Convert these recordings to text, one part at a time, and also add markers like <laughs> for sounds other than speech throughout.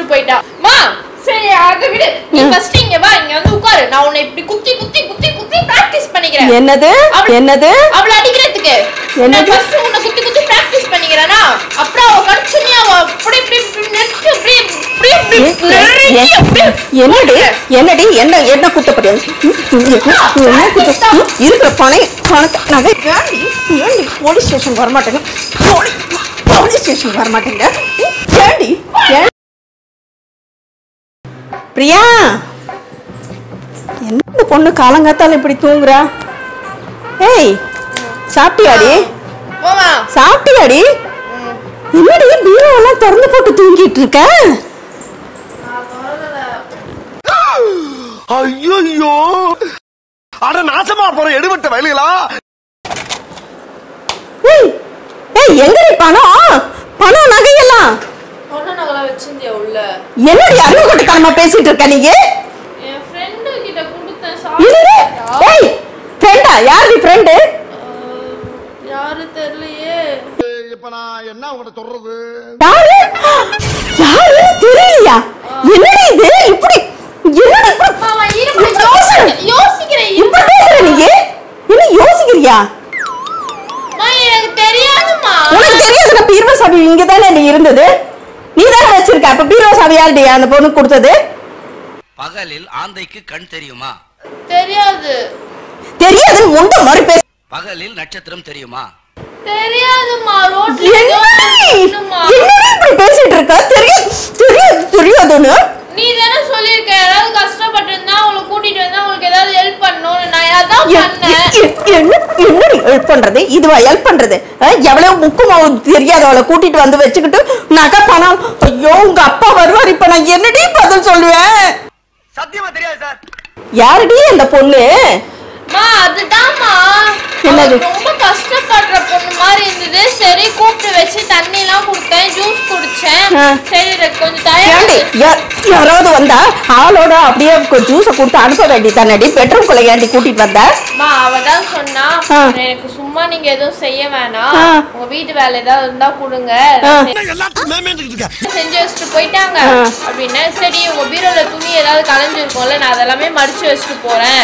வச்சுட்டு போயிட்டா. மா சரி அதை விடு. நீ ஃபர்ஸ்ட் இங்க வா இங்க வந்து உட்காரு. நான் உன்னை இப்படி குத்தி குத்தி குத்தி குத்தி பிராக்டிஸ் பண்ணிக்கிறேன். என்னது? என்னது? அவள அடிக்கிறதுக்கு. என்னது? ஃபர்ஸ்ட் உன்னை குத்தி குத்தி பிராக்டிஸ் பண்ணிக்கிறேனா? அப்புறம் அவ கடிச்சுனி அவ அப்படி இப்படி நெட்டு இப்படி என்னடி? என்னடி? என்ன என்ன குத்தப்படியா என்ன குத்த ம், இருக்கிற பணை பணத்தை நகை ஏண்டி? ஏண்டி? போலீஸ் ஸ்டேஷன் வரமாட்டேங்க போலீஸ் போலீஸ் ஸ்டேஷன் வரமாட்டேங்க ஏண்டி? ஏன் பிரியா! என்ன இந்த பொண்ணு காலங்காத்தால இப்படி தூங்குறா? ஏய் சாப்பிட்டியாடி? போமா சாப்பிட்டியாடி? என்னடி பீரோவெல்லாம் திறந்து போட்டு தூங்கிட்டு இருக்க ஐயோ அட நாசமா போற எடுபட்ட வயலுகளா? ஏய் ஏய் எங்கடி பணம்? பணம் நகையெல்லாம் என்னடி அறிவுகட்டத்தனமா பேசிட்டு இருக்க நீ என் ஃப்ரெண்டு கிட்ட கொடுத்தேன் இது சாப்பிட்டா ஏய் ஃப்ரெண்டா யார் நீ ஃப்ரெண்டு யாரு தெரியலையே. இப்ப நான் என்ன உங்கள்ட்ட சொல்றது? யாரு? யாரு? தெரியலையா? என்னடி இது? இப்படி என்னடி இப்படி? மாமா இருமா யோசி- யோசிக்கிறேன் இப்படி பேசுற நீ? என்ன யோசிக்கிறியா? அம்மா, எனக்கு தெரியாதுமா உனக்கு தெரியாதுல பீரோ சாவி இங்க தானே நீ இருந்தது? நீ தானே வச்சிருக்க. அப்ப பீரோ சாவி அந்த பொண்ணு கொடுத்தது? பகலில் ஆந்தைக்கு கண் தெரியுமா? தெரியாது. தெரியாதுன்னு உண்ட பேச பகலில் நட்சத்திரம் தெரியுமா? தெரியாதுமா ரோட்ல? என்னடி இப்படி பேசிட்டு இருக்க? தெரியாது தெரியாது தெரியாதுன்னு. நீ தானே சொல்லிருக்க யாராவது கஷ்டப்பட்டு இருந்தா அவங்களை கூட்டிட்டு வந்தா உங்களுக்கு ஏதாவது ஹெல்ப் பண்ணணும்னு நான் அதான் பண்ணேன். என்ன ஹெல்ப் பண்றது? இதுவா ஹெல்ப் பண்றது? எவ்வளவு முக்கும் தெரியாது அவளை கூட்டிட்டு வந்து வச்சுக்கிட்டு நகை பணம். ஐயோ உங்க அப்பா வருவார். இப்ப நான் என்னடி பதில் சொல்லுவேன்? சத்தியமா தெரியாது சார். யாருடி அந்த பொண்ணு? அதுதான்மா. என்னது? ரொம்ப கஷ்டப்படுற பொண்ணு மாதிரி இருந்தது. சரி கூப்பிட்டு வச்சு தண்ணி எல்லாம் கொடுத்தேன். ஜூஸ் குடிச்சேன். சரி கொஞ்சம் தயாரி யாராவது வந்தா ஆளோட அப்படியே ஜூஸை கொடுத்து அனுப்ப வேண்டி தானடி பெட்ரூம்குள்ள ஏண்டி கூட்டிட்டு வந்த? அம்மா அவ தான் சொன்னா. எனக்கு சும்மா நீங்க எதுவும் செய்ய வேணாம். உங்க வீட்டு வேலை ஏதாவது இருந்தா கொடுங்க. செஞ்சு வச்சுட்டு போயிட்டாங்க. அப்படின்னு சரி உங்க பீரோல துணி ஏதாவது கலைஞ்சிருக்கும்ல நான் அதெல்லாமே மடிச்சு வச்சுட்டு போறேன்?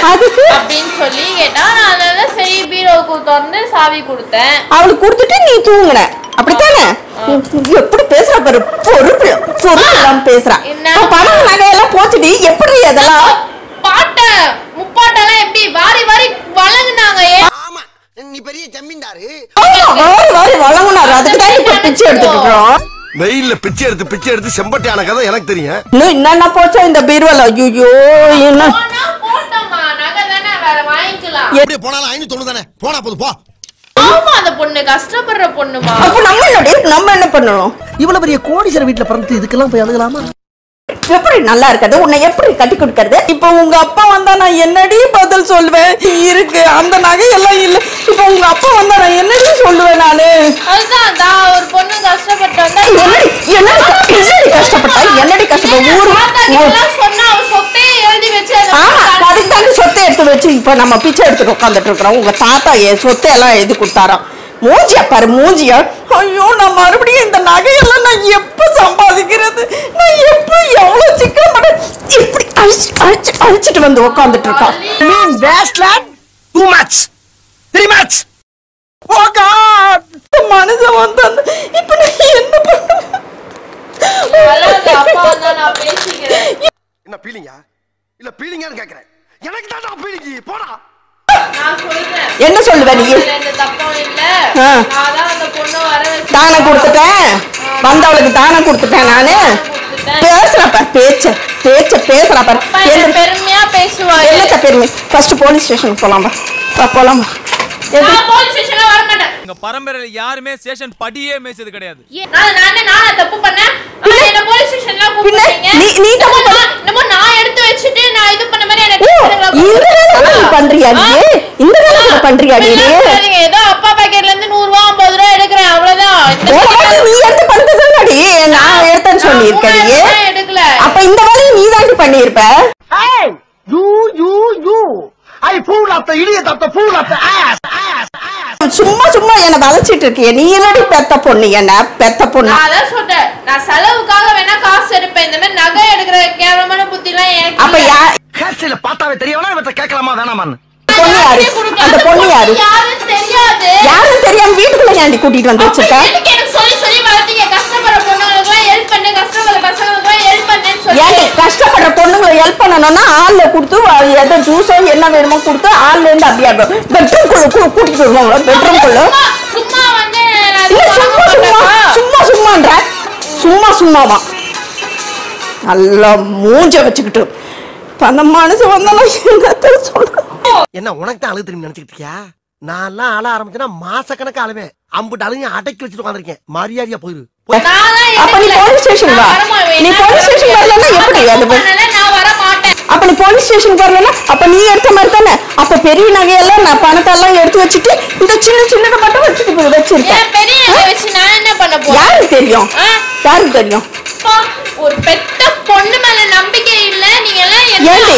அப்படின்னு சொல்லி கேட்டா நான் அதனால சரி பீரோவுக்கு திறந்து சாவி கொடுத்தேன். அவளுக்கு கொடுத்துட்டு நீ தூங்குன. அப்படித்தானே? எப்படி பேசுற பாரு பொறுப்பு பொறுப்பு இல்லாம பேசுறா பணம் நகையெல்லாம் போச்சுடி எப்படி அதெல்லாம் பாட்டை முப்பாட்டெல்லாம் எப்படி வாரி வாரி வழங்குனாங்க ஆமா நீ பெரிய ஜமீன்தாரு. ஆமா, வாரி வாரி வழங்குனாரு. அதுக்கு தான் இப்ப பிச்சை எடுத்துட்டு வெயில்ல பிச்சை எடுத்து பிச்சை எடுத்து செம்பட்டியான கதை எனக்கு தெரியும். இன்னும் என்னென்ன போச்சா இந்த பீர்வல். ஐயோ என்ன? அப்படியே போனாலும் ஐநூத்தி தொண்ணூறு தானே? போனா போது போ. ஆமா அந்த பொண்ணு கஷ்டப்படுற பொண்ணுமா? அப்ப நம்ம என்னடி நம்ம என்ன பண்ணணும்? இவ்வளவு பெரிய கோடீஸ்வர வீட்டுல பிறந்து இதுக்கெல்லாம் போய் அழுகலாமா? எப்படி நல்லா இருக்கிறது? உன்னை எப்படி கட்டி கொடுக்கறது? இப்ப உங்க அப்பா வந்தா நான் என்னடி பதில் சொல்லுவேன் இருக்கு அந்த நகையெல்லாம் இல்ல. இப்ப உங்க அப்பா வந்தா நான் என்னடி சொல்லுவேன் நானு? அதுதான் தான் ஒரு பொண்ணு கஷ்டப்பட்டு வந்தா என்னடி என்னடி கஷ்டப்பட்டா? என்னடி கஷ்டப்பட்ட? ஊர் சொன்னா அவ வச்சு இப்ப நம்ம பிச்சை எடுத்துட்டு உட்காந்துட்டு இருக்கிறோம். உங்க தாத்தா என் சொத்தை எல்லாம் எழுதி கொடுத்தாராம். மூஞ்சிய பாரு மூஞ்சிய. ஐயோ நான் மறுபடியும் இந்த நகையெல்லாம் நான் எப்ப சம்பாதிக்கிறது? நான் எப்ப எவ்வளவு சிக்கன் பண்ண இப்படி அழிச்சு அழிச்சு அழிச்சிட்டு வந்து உட்காந்துட்டு இருக்கான் மீன் wasteland two match three match oh god இந்த மனுஷன் வந்து அந்த இப்ப நான் என்ன பண்ணுவேன்? <laughs> என்ன பீலிங்கா இல்ல பீலிங்கான்னு கேக்குறேன். எனக்கு தான் பீலிங்கி போடா. நான் சொல்றேன். என்ன சொல்லுவ நீ? தானம் கொடுத்துட்டேன். வந்தவளுக்கு தானம் கொடுத்துட்டேன் நானு. பேசுறப்ப பேச்ச பேச்ச பேசுறப்ப பெருமையா பேசுவாரு? என்னத்த பெருமை? ஃபர்ஸ்ட் போலீஸ் ஸ்டேஷன் போலாம் வா போலாம் எங்க பரம்பரையில யாருமே ஸ்டேஷன் படியே மேய்ச்சது கிடையாது. ஏன்? நான் நானே நானா தப்பு பண்ணேன். ஆனா என்ன போலீஸ் ஸ்டேஷன்ல பின்ன கூப்பிட்டீங்க? நீ- நீ தப்பு என்னமோ பண்ண- நான்- என்னமோ நான் எடுத்து வச்சுட்டு நான் இது பண்ண மாதிரி ஓ எனக்கு இந்த வேலை நீ பண்றியா நீ? இந்த வேலை பண்றியா நீ? ஏதோ அப்பா பாக்கெட்ல இருந்து நூறு ரூபா ஐம்பது ரூபா எடுக்கிறேன் அவ்வளவுதான் நீ எடுத்து பண்ணதுதானடி நான் எடுத்தேன்னு ரூபாய் எடுக்கல. அப்ப இந்த வேலையை நீ பண்ணியிருப்ப? Hey, you, you, you. I fool of the idiot of the fool of the ass, ass, ass. சும்மா சும்மா என்ன வளைச்சிட்டு இருக்கிய. நீ என்னடி பெத்த பொண்ணு? என்ன பெத்த பொண்ணு? நான் அதான் சொல்றேன் நான் செலவுக்காக வேணா காசு எடுப்பேன். இந்த மாதிரி அப்ப யா ஹேர்ஸ்டைல பார்த்தாவே தெரியவனா இவற்றை கேட்கலாமா? வேணாமான்னு. பொண்ணு யாரு? அந்த பொண்ணு யாரு? யாரும் தெரியாம வீட்டுக்குள்ள ஏன்டி கூட்டிட்டு வந்து வச்சிருக்க? எதுக்கு எனக்கு சொல்லி சொல்லி வளர்த்தீங்க? கஷ்டப்படுற பொண்ணுங்களுக்குலாம் ஹெல்ப் பண்ணு கஷ்டப்படுற பசங்களுக்குலாம் ஹெல்ப் பண்ணுன்னு சொல்லி. ஏன்டி கஷ்டப்படுற பொண்ணுங்களை ஹெல்ப் பண்ணணும்னா ஆள்ல கொடுத்து எதோ ஜூஸோ என்ன வேணுமோ கொடுத்து ஆள்ல இருந்து அப்படியே பெட்ரூம் குள்ள கூட்டிட்டு வருவாங்களா? பெட்ரூம் குள்ள? சும்மா சும்மா வந்து இல்ல சும்மா சும்மா சும்மா சும்மான்ற. சும்மா சும்மாவா? நல்லா மூஞ்ச வச்சுக்கிட்டு அந்த மனுஷன் வந்தாலும் என்னத்த சொல்ற என்ன உனக்கு தான் அழுகு திரும்பி நினைச்சுக்கிட்டு இருக்கியா? நான் எல்லாம் அழ ஆரம்பிச்சேன்னா மாசக்கணக்கு அழுவேன். அம்புட்டு அழுங்க அடக்கி வச்சுட்டு உட்காந்துருக்கேன் மரியாதையா போயிரு. அப்ப நீ போலீஸ் ஸ்டேஷன் வா? நீ போலீஸ் ஸ்டேஷன் வரலன்னா எப்படி அந்த பெ- நான் வர மாட்டேன். அப்ப நீ போலீஸ் ஸ்டேஷன் வரலன்னா அப்ப நீ எடுத்த மாதிரி தானே? அப்ப பெரிய நகையெல்லாம் நான் பணத்தெல்லாம் எடுத்து வச்சுட்டு இந்த சின்ன சின்னதை மட்டும் வச்சுட்டு போய் வச்சிருக்கேன். பெரிய வச்சு நான் என்ன பண்ண போறேன்? யாருக்கு தெரியும்? யாருக்கு தெரியும்? ஒரு பெத்த பொண்ணு மேல நம்பிக்கை இல்ல. நீங்க எல்லாம் ஏண்டி?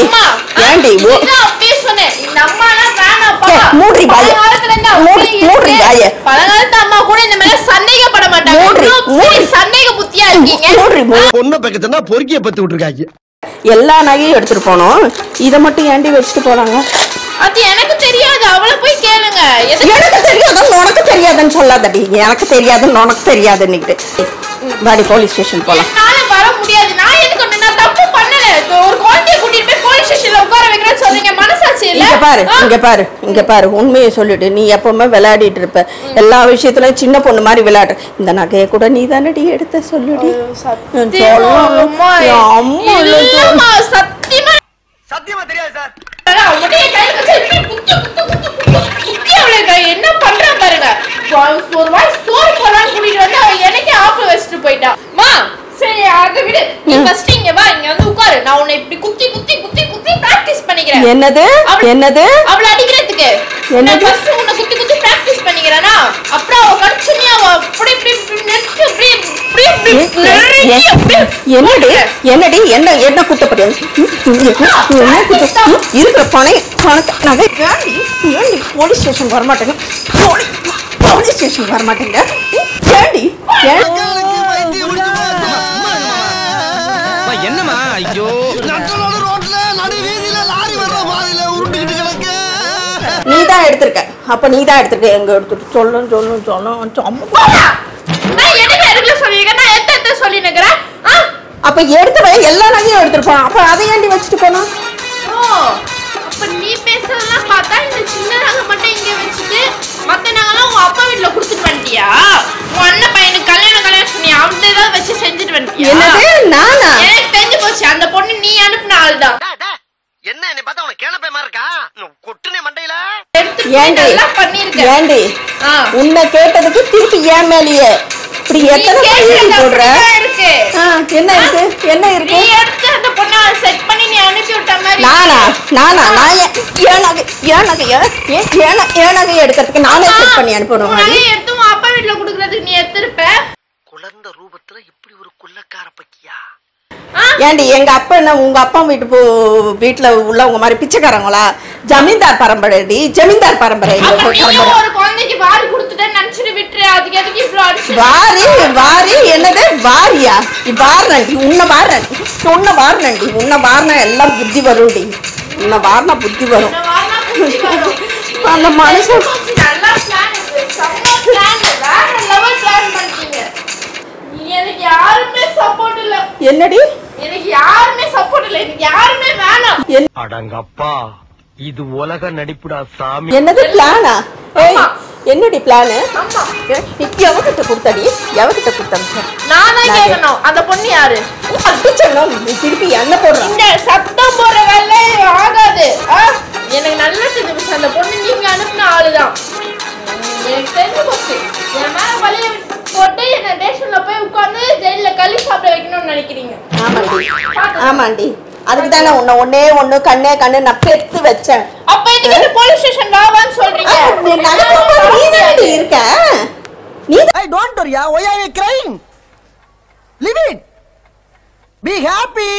ஏண்டி? ஓ- அப்படியே சொன்னேன். இந்த அம்மாலாம் வேணாம்ப்பா ஏ, மூடி இருந்து மூடி- மூடி. வாய. பழங்காலத்து அம்மா கூட இந்த மேல சந்தேகப்பட மாட்டாங்க. மூடி, மூடி. சந்தேக புத்தியா இருக்கீங்க? மூடி. பொண்ணை பக்கத்துனா பொறுக்கிய பத்தி விட்டுருக்காங்க. எல்லா நகையும் எடுத்துட்டு போனோம். இதை மட்டும் ஏண்டி வச்சுட்டு போறாங்க? அது எனக்கு தெரியாது. அவளை போய் கேளுங்க. எதுக்கு? எனக்கு தெரியாதுன்னு உனக்கு தெரியாதுன்னு சொல்லாதடி. எனக்கு தெரியாதுன்னு உனக்கு தெரியாதுன்னுக்கிட்டு வாடி போலீஸ் ஸ்டேஷன் என்னால வர முடியாது. நான் எதுக்கு ஒண்ணு- நான் தப்பு பண்ணல? இது ஒரு குழந்தைய கூட்டிட்டு போய் போலீஸ் ஸ்டேஷன்ல உட்கார வைக்கிறேன்னு சொல்றீங்க மனசாட்சி இல்ல? இங்க பாரு? இங்க பாரு இங்க பாரு. உண்மையை சொல்லிட்டு நீ எப்பவுமே விளையாடிட்டு இருப்ப. எல்லா விஷயத்துலயும் சின்ன பொண்ணு மாதிரி விளையாடு இந்த நகையை கூட நீ தானடி எடுத்த சொல்லுடி? சத்தியமா, அம்மா, நீ ஃபர்ஸ்ட் இங்க வா இங்க வந்து உட்காரு. நான் உன்னை இப்படி குத்தி குத்தி குத்தி குத்தி பிராக்டிஸ் பண்ணிக்கிறேன். என்னது? என்னது? அவளை அடிக்கிறதுக்கு. என்னது? ஃபர்ஸ்ட் உன்னை குத்தி குத்தி பிராக்டிஸ் பண்ணிக்கிறேனா? அப்புறம் அவ கடிச்சுனி அவ அப்படி இப்படி நெட்டு இப்படி என்னடி? என்னடி? என்ன என்ன குத்தப்படியா என்ன குத்த இருக்கிற பணை பணத்தை நகை ஏண்டி? ஏண்டி? போலீஸ் ஸ்டேஷன் வர மாட்டேங்க போலீஸ் ஸ்டேஷன் வர மாட்டேங்க ஏண்டி? ஏன் ஐயோ. நட்டனோட ரோட்ல நடு வீதியில லாரி வர்ற மாதிரில உருண்டுகிட்டு கிடக்கு. நீ தான் எடுத்திருக்க. அப்ப நீ தான் எடுத்திருக்க. எங்க எடுத்துட்டு சொல்லும் சொல்லும் சொல்லும் சும்மா நான் எதுக்கு எடுக்கல சொல்லிருக்கேன் நான் எத்த எத்த சொல்லி நிக்கிறேன் அப்ப எடுத்து எல்லா நகையும் எடுத்துட்டு போனான் அப்ப அதை ஏண்டி வச்சுட்டு போனா ஓ அப்ப நீ பேசுறதெல்லாம் பார்த்தா இந்த சின்ன நகை மட்டும் இங்க வச்சுட்டு மத்த நகைலாம் உங்க அப்பா வீட்ல கொடுத்துட்டு வந்துட்டியா? உன் அண்ணன் பையனுக்கு கல்யாணம் கல்யாணம் சொன்னியா? அவன் ஏதாவது வச்சு செஞ்சுட்டு வந்துட்டியா? என்னது? நானா? எனக்கு தெரிஞ்சு போச்சு. அந்த பொண்ணு நீ அனுப்புன ஆள்தான். என்ன என்னை பார்த்தா உனக்கு இருக்கா? கொட்டுனே மண்டையில? ஏண்டி? பண்ணிருக்க ஏண்டி. உன்னை கேட்டதுக்கு திருப்பி ஏன் மேலேயே? இப்படி எத்தனை பையன் போடுற? இருக்கு. என்ன இருக்கு? என்ன நீ இருக்கு? எடுத்து அந்த பொண்ணை செட் பண்ணி நீ அனுப்பி விட்ட மாதிரி நானா? நானா? நான் ஏன் ஏன் நகை ஏன் ஏன் நகையை எடுக்கிறதுக்கு நானே செட் பண்ணி அனுப்பணும் உன் மாதிரி. நகையை எடுத்து உன் அப்பா வீட்ல குடுக்கறதுக்கு நீ எடுத்திருப்ப? குழந்த ரூபத்துல இப்படி ஒரு குள்ளக்கார பக்கியா? ஏண்டி எங்க அப்பா என்ன உங்க அப்பா வீட்டு போ வீட்டுல உள்ளவங்க மாதிரி பிச்சைக்காரங்களா? ஜமீன்தார் பரம்பரைடி ஜமீன்தார் பரம்பரை பரம்பரை ஒரு குழந்தைக்கு வாரி கொடுத்துட்டேன்னு நினைச்சிட்டு விட்டுரு. அதுக்கு எதுக்கு அடிச்சு வாரி வாரி என்னது? வாரியா? உன்னை வாரண எல்லாம் புத்தி வரும்டி. உன்னை வாரண புத்தி வரும். <laughs> அந்த மனுஷன். என்னடி எனக்கு யாருமே இல்ல. எனக்கு யாருமே வேணாம். அடங்கப்பா இது உலக நடிப்புடா சாமி என்னது பிளானா ஏய். என்னடி பிளானு ஆமா. எவகிட்ட கொடுத்தடி எவகிட்ட கொடுத்தா நான் கேட்கணும். அந்த பொண்ணு யாரு அடிச்சணும் திருப்பி என்ன போடுறான் இந்த சத்தம் போடுற வேலை ஆகாது ஆ? எனக்கு நல்லா தெரிஞ்சு அந்த பொண்ணு நீங்க அனுப்புன ஆளுதான். உம், எனக்கு தெரிஞ்சு போச்சு. என் மேல வழிய போட்டு என்ன ஸ்டேஷன்ல போய் உட்கார்ந்து ஜெயில களி சாப்பிட வைக்கணும்னு நினைக்கிறீங்க. ஆமாண்டி. ஆமாண்டி. அதுக்கு தானே உன்னை ஒன்னே ஒண்ணு கண்ணே கண்ணு நான் பெத்து வச்சேன். அப்ப எதுக்கு இந்த போலீஸ் ஸ்டேஷன் வாவான்னு சொல்றீங்க? நீ தானடி இருக்க. நீ ஐ டோன்ட் வரியா why are you crying leave it be happy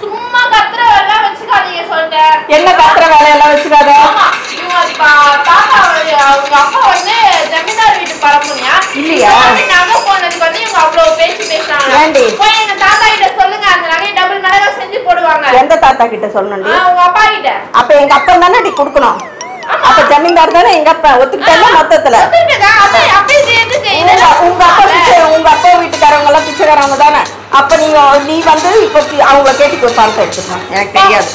சும்மா கத்துற வேலை வச்சுக்காதீங்க சொல்லிட்டேன். என்ன கத்துற வேலை எல்லாம் வச்சுக்காத தாத்தா அவங்க அப்பா வந்து ஜமீன்தார் வீட்டு பரப்புனியா இல்லையா? நகை போனதுக்கு வந்து இவங்க அவ்வளவு பேச்சு பேசுறாங்க. போய் எங்க தாத்தா கிட்ட அந்த டபுள் நகை செஞ்சு போடுவாங்க. எந்த தாத்தா கிட்ட சொல்லணும் அவங்க அப்பா கிட்ட. அப்ப தானே நீ கொடுக்கணும். அப்ப ஜமீன்தார் தானே எங்க அப்பா? ஒத்துக்கிட்டா மொத்தத்துல? உங்க அப்பா உங்க அப்பா வீட்டுக்காரவங்க எல்லாம் பிச்சைக்காரவங்க தானே? அப்போ நீங்கள் நீ வந்து இப்போ அவங்கள பேட்டிக்கு ஒரு பணத்தை எடுத்துக்கலாம் எனக்கு தெரியாது.